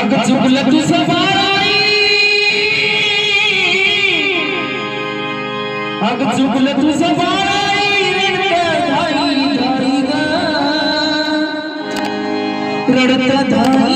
अग चुगल तू सवाराई। अग चुगल तू सवाराई रड़ता धाई धाई गा रड़ता धाई